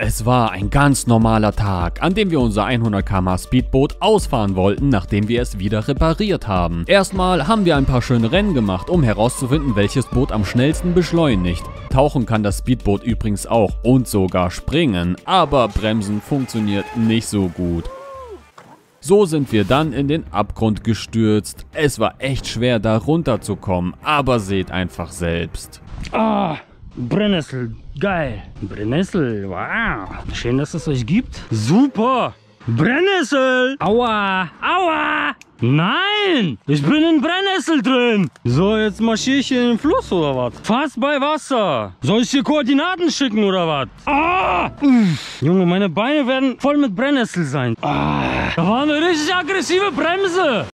Es war ein ganz normaler Tag, an dem wir unser 100 km Speedboot ausfahren wollten, nachdem wir es wieder repariert haben. Erstmal haben wir ein paar schöne Rennen gemacht, um herauszufinden, welches Boot am schnellsten beschleunigt. Tauchen kann das Speedboot übrigens auch und sogar springen, aber Bremsen funktioniert nicht so gut. So sind wir dann in den Abgrund gestürzt. Es war echt schwer da runterzukommen, aber seht einfach selbst. Ah, Brennnessel, geil. Brennnessel, wow. Schön, dass es euch gibt. Super. Brennnessel. Aua, aua. Nein, ich bin in Brennnessel drin. So, jetzt marschiere ich hier in den Fluss oder was? Fast bei Wasser. Soll ich dir Koordinaten schicken oder was? Ah, uff. Junge, meine Beine werden voll mit Brennnessel sein. Ah, da war eine richtig aggressive Bremse.